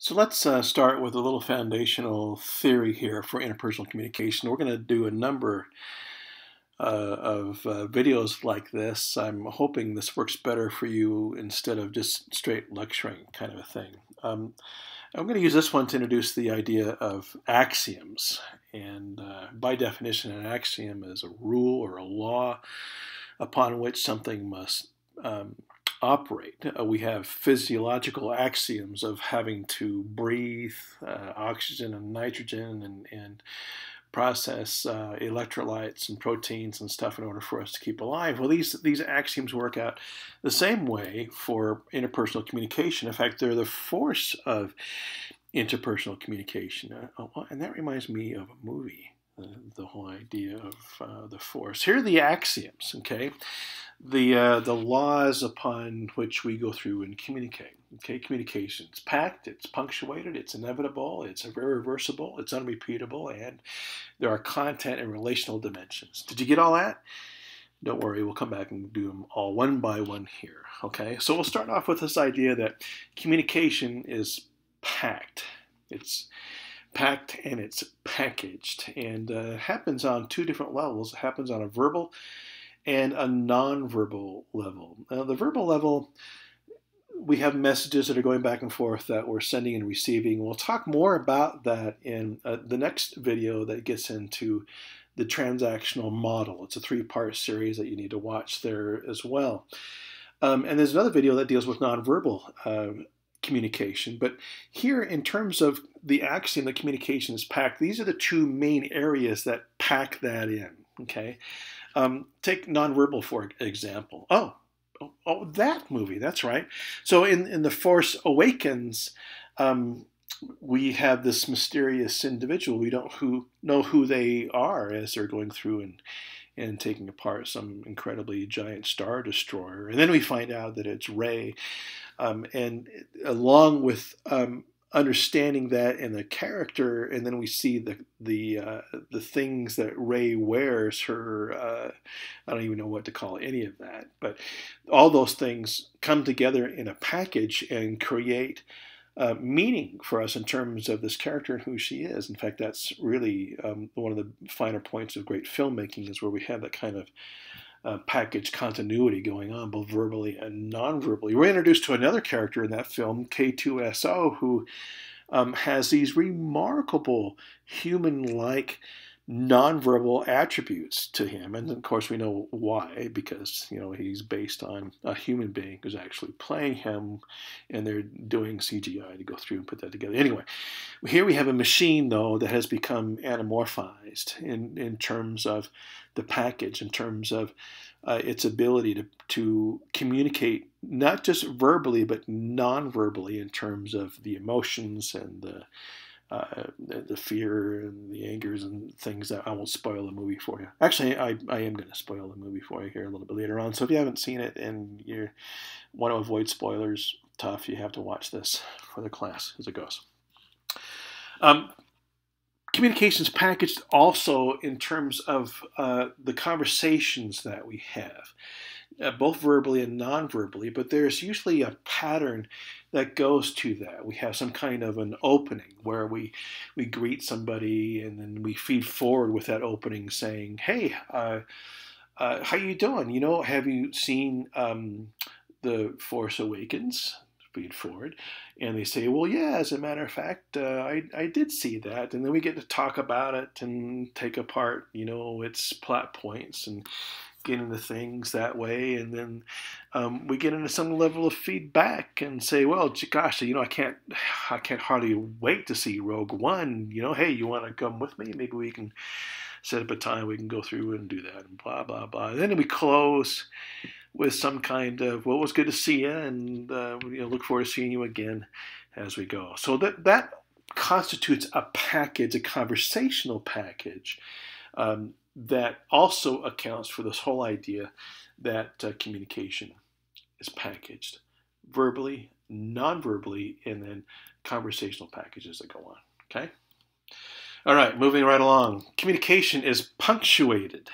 So let's uh, start with a little foundational theory here for interpersonal communication. We're going to do a number uh, of uh, videos like this. I'm hoping this works better for you instead of just straight lecturing kind of a thing. Um, I'm going to use this one to introduce the idea of axioms. And uh, by definition, an axiom is a rule or a law upon which something must um, operate. Uh, we have physiological axioms of having to breathe uh, oxygen and nitrogen and, and process uh, electrolytes and proteins and stuff in order for us to keep alive. Well, these, these axioms work out the same way for interpersonal communication. In fact, they're the force of interpersonal communication. Uh, oh, and that reminds me of a movie. The whole idea of uh, the force. Here are the axioms, okay? the uh, the laws upon which we go through and communicate. Okay, communication. It's packed, it's punctuated, it's inevitable, it's irreversible, it's unrepeatable, and there are content and relational dimensions. Did you get all that? Don't worry, we'll come back and do them all one by one here. Okay, so we'll start off with this idea that communication is packed. It's packed and it's packaged, and uh, happens on two different levels. It happens on a verbal and a nonverbal level. Now, the verbal level, we have messages that are going back and forth that we're sending and receiving. We'll talk more about that in uh, the next video that gets into the transactional model. It's a three-part series that you need to watch there as well. Um, and there's another video that deals with nonverbal uh, communication. But here, in terms of the axiom that communication is packed, these are the two main areas that pack that in. Okay, um, take nonverbal for example. Oh, oh, oh, that movie. That's right. So in in the Force Awakens, um, we have this mysterious individual. We don't who know who they are as they're going through and and taking apart some incredibly giant star destroyer. And then we find out that it's Rey. Um, and along with um, understanding that and the character, and then we see the the uh, the things that Rey wears. Her, uh, I don't even know what to call any of that, but all those things come together in a package and create. Uh, meaning for us in terms of this character and who she is. In fact, that's really um, one of the finer points of great filmmaking is where we have that kind of uh, package continuity going on, both verbally and non-verbally. We're introduced to another character in that film, K2SO, who um, has these remarkable human-like nonverbal attributes to him. And of course, we know why, because you know he's based on a human being who's actually playing him, and they're doing CGI to go through and put that together. Anyway, here we have a machine though that has become anamorphized in in terms of the package, in terms of uh, its ability to to communicate not just verbally but non-verbally in terms of the emotions and the uh, the fear and the angers and things that I won't spoil the movie for you. Actually, I, I am going to spoil the movie for you here a little bit later on. So if you haven't seen it and you want to avoid spoilers, tough, you have to watch this for the class as it goes. Um, communications packaged also in terms of uh, the conversations that we have uh, both verbally and non-verbally, but there's usually a pattern that goes to that. We have some kind of an opening where we we greet somebody and then we feed forward with that opening, saying, "Hey, uh, uh, how you doing? You know, have you seen um, the Force Awakens?" Feed forward, and they say, "Well, yeah. As a matter of fact, uh, I I did see that." And then we get to talk about it and take apart, you know, its plot points and get into things that way, and then um, we get into some level of feedback and say, well, gosh, you know, I can't, I can't hardly wait to see Rogue One. You know, hey, you want to come with me? Maybe we can set up a time we can go through and do that, and blah blah blah. And then we close with some kind of, well, it was good to see you, and uh, you know, look forward to seeing you again as we go. So that that constitutes a package, a conversational package. Um, that also accounts for this whole idea that uh, communication is packaged verbally, non verbally, and then conversational packages that go on. Okay? All right, moving right along. Communication is punctuated.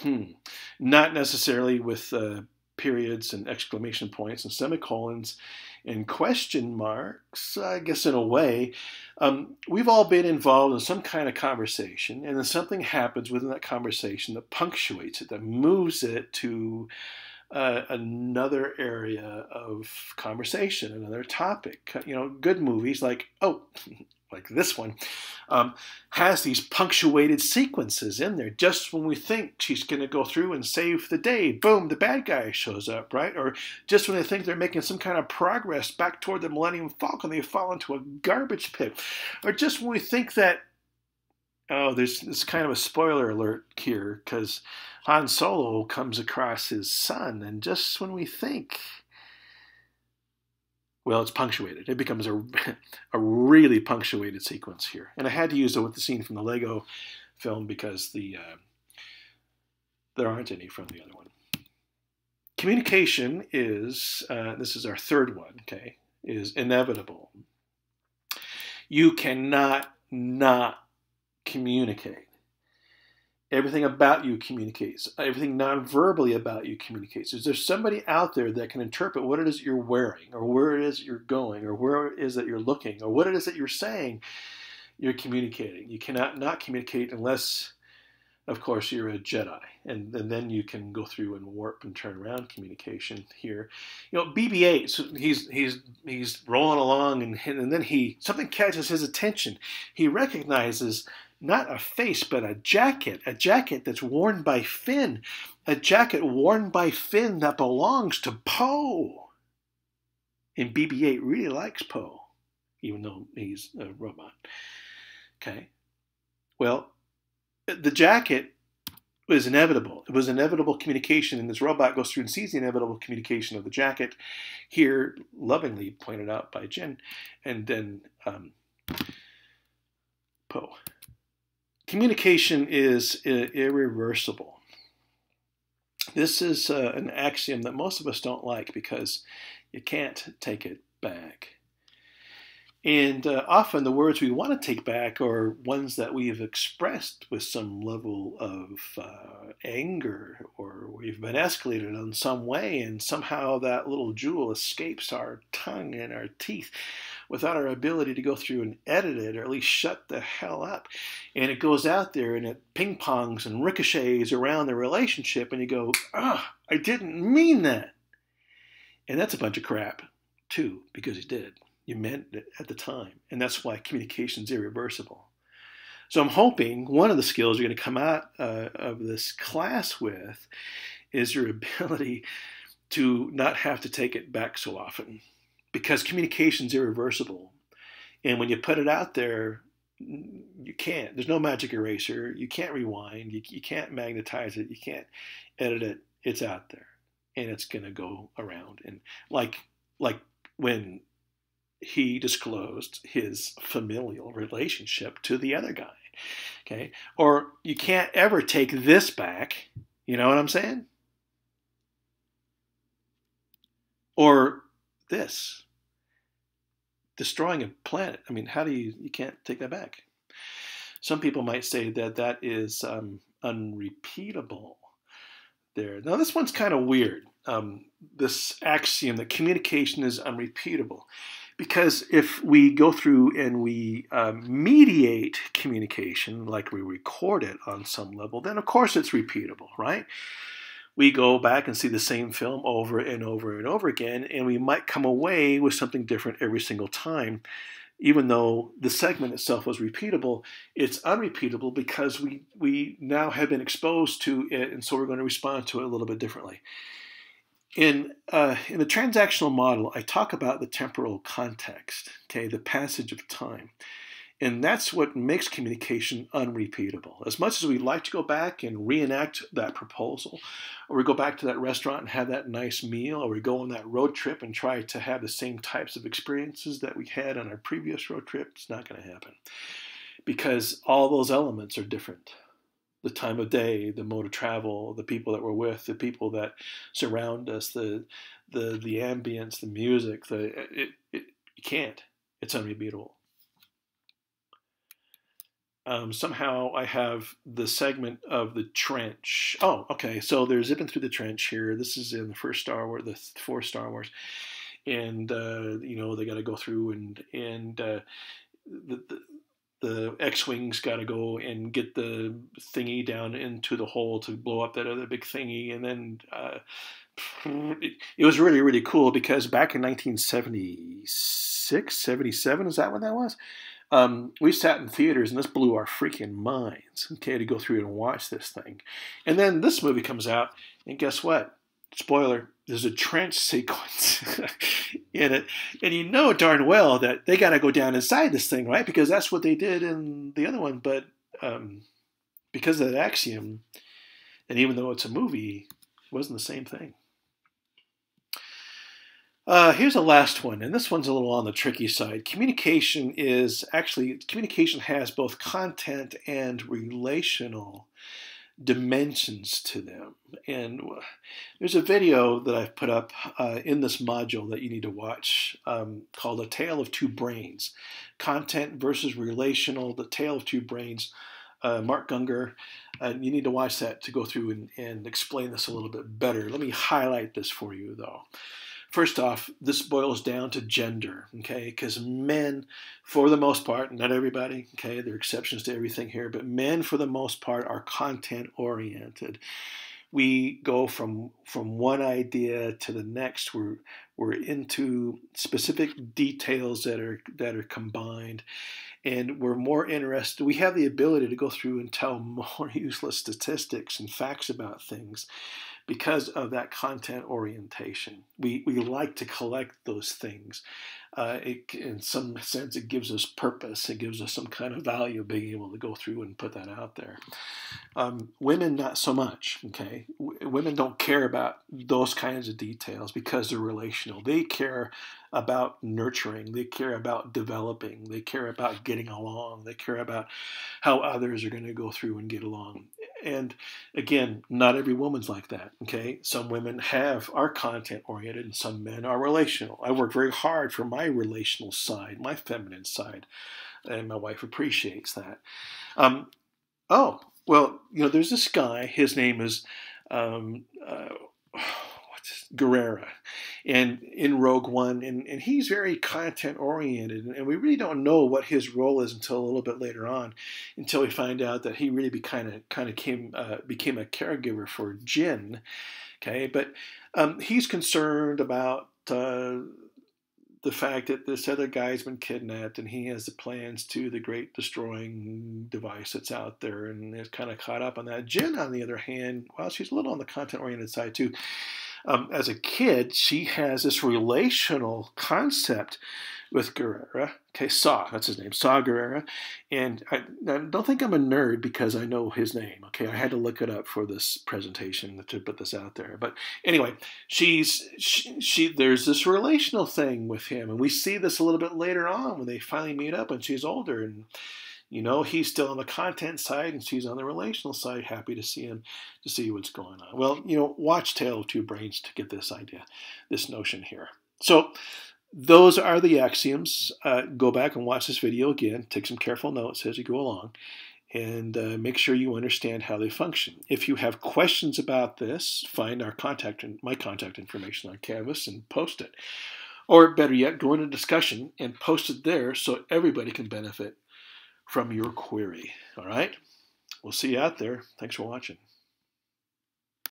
Hmm. Not necessarily with uh, periods and exclamation points and semicolons. And question marks, I guess in a way, um, we've all been involved in some kind of conversation, and then something happens within that conversation that punctuates it, that moves it to uh, another area of conversation, another topic. You know, good movies like, oh, like this one, um, has these punctuated sequences in there. Just when we think she's going to go through and save the day, boom, the bad guy shows up, right? Or just when they think they're making some kind of progress back toward the Millennium Falcon, they fall into a garbage pit. Or just when we think that, oh, there's this kind of a spoiler alert here because Han Solo comes across his son, and just when we think well, it's punctuated. It becomes a, a really punctuated sequence here. And I had to use it with the scene from the Lego film because the uh, there aren't any from the other one. Communication is, uh, this is our third one, okay, is inevitable. You cannot not communicate. Everything about you communicates. Everything non-verbally about you communicates. Is there somebody out there that can interpret what it is you're wearing, or where it is you're going, or where it is that you're looking, or what it is that you're saying? You're communicating. You cannot not communicate unless, of course, you're a Jedi, and, and then you can go through and warp and turn around communication here. You know, BB-8. So he's he's he's rolling along, and and then he something catches his attention. He recognizes not a face, but a jacket, a jacket that's worn by Finn, a jacket worn by Finn that belongs to Poe. And BB 8 really likes Poe, even though he's a robot. Okay. Well, the jacket was inevitable. It was inevitable communication, and this robot goes through and sees the inevitable communication of the jacket, here lovingly pointed out by Jen, and then um, Poe communication is irreversible. This is uh, an axiom that most of us don't like because you can't take it back. And uh, often the words we want to take back are ones that we've expressed with some level of uh, anger we've been escalated in some way, and somehow that little jewel escapes our tongue and our teeth without our ability to go through and edit it or at least shut the hell up. And it goes out there and it ping pongs and ricochets around the relationship, and you go, ah, I didn't mean that. And that's a bunch of crap, too, because you did you meant it at the time. And that's why communication is irreversible. So I'm hoping one of the skills you're going to come out uh, of this class with is your ability to not have to take it back so often because communication is irreversible. And when you put it out there, you can't. There's no magic eraser. You can't rewind. You, you can't magnetize it. You can't edit it. It's out there, and it's going to go around. And like like when he disclosed his familial relationship to the other guy. Okay? Or you can't ever take this back. You know what I'm saying? Or this. Destroying a planet. I mean, how do you, you can't take that back? Some people might say that that is um, unrepeatable there. Now, this one's kind of weird. Um, this axiom that communication is unrepeatable. Because if we go through and we um, mediate communication, like we record it on some level, then of course it's repeatable, right? We go back and see the same film over and over and over again, and we might come away with something different every single time. Even though the segment itself was repeatable, it's unrepeatable because we, we now have been exposed to it, and so we're going to respond to it a little bit differently. In, uh, in the transactional model, I talk about the temporal context, okay, the passage of time. And that's what makes communication unrepeatable. As much as we like to go back and reenact that proposal, or we go back to that restaurant and have that nice meal, or we go on that road trip and try to have the same types of experiences that we had on our previous road trip, it's not going to happen. Because all those elements are different the time of day, the mode of travel, the people that we're with, the people that surround us, the the the ambience, the music, the it, it you can't. It's unrepeatable. Um, somehow I have the segment of the trench. Oh, okay. So they're zipping through the trench here. This is in the first Star Wars, the fourth Star Wars, and uh, you know they got to go through and and uh, the, the the X-wings got to go and get the thingy down into the hole to blow up that other big thingy, and then uh, it, it, was really really cool because back in 1976, 77, is that when that was? Um, we sat in theaters and this blew our freaking minds. Okay, to go through and watch this thing, and then this movie comes out, and guess what? Spoiler: there's a trench sequence in it, and you know darn well that they got to go down inside this thing, right? Because that's what they did in the other one. But um, because of that axiom, and even though it's a movie, it wasn't the same thing. Uh, here's a last one, and this one's a little on the tricky side. Communication is actually, communication has both content and relational dimensions to them. And there's a video that I've put up uh, in this module that you need to watch um, called A Tale of Two Brains Content versus Relational, The Tale of Two Brains. Uh, Mark Gungor, uh, you need to watch that to go through and, and explain this a little bit better. Let me highlight this for you, though. First off, this boils down to gender, okay? Because men, for the most part, not everybody, okay, there are exceptions to everything here, but men, for the most part, are content oriented. We go from from one idea to the next. We're we're into specific details that are that are combined, and we're more interested. We have the ability to go through and tell more useless statistics and facts about things because of that content orientation. We, we like to collect those things. Uh, it, in some sense, it gives us purpose. It gives us some kind of value being able to go through and put that out there. Um, women, not so much. Okay, w- women don't care about those kinds of details because they're relational. They care about nurturing. They care about developing. They care about getting along. They care about how others are going to go through and get along. And again, not every woman's like that. Okay, some women have are content oriented, and some men are relational. I work very hard for my relational side, my feminine side, and my wife appreciates that. Um, oh, well, you know, there's this guy. His name is. Um, uh, Gerrera and in Rogue One, and, and he's very content oriented, and we really don't know what his role is until a little bit later on, until we find out that he really be kind of kind of came uh, became a caregiver for Jyn, okay, but um, he's concerned about. Uh, the fact that this other guy's been kidnapped and he has the plans to the great destroying device that's out there and is kind of caught up on that. Jyn, on the other hand, well, she's a little on the content oriented side too um, as a kid, she has this relational concept with Gerrera. Okay, Saw, that's his name, Saw Gerrera. And I, I, don't think I'm a nerd because I know his name. Okay, I had to look it up for this presentation to put this out there. But anyway, she's she, she there's this relational thing with him, and we see this a little bit later on when they finally meet up and she's older and you know, he's still on the content side and she's on the relational side. Happy to see him, to see what's going on. Well, you know, watch Tale of Two Brains to get this idea, this notion here. So, those are the axioms. Uh, go back and watch this video again. Take some careful notes as you go along and uh, make sure you understand how they function. If you have questions about this, find our contact and my contact information on Canvas and post it. Or better yet, go into discussion and post it there so everybody can benefit from your query. All right? We'll see you out there. Thanks for watching.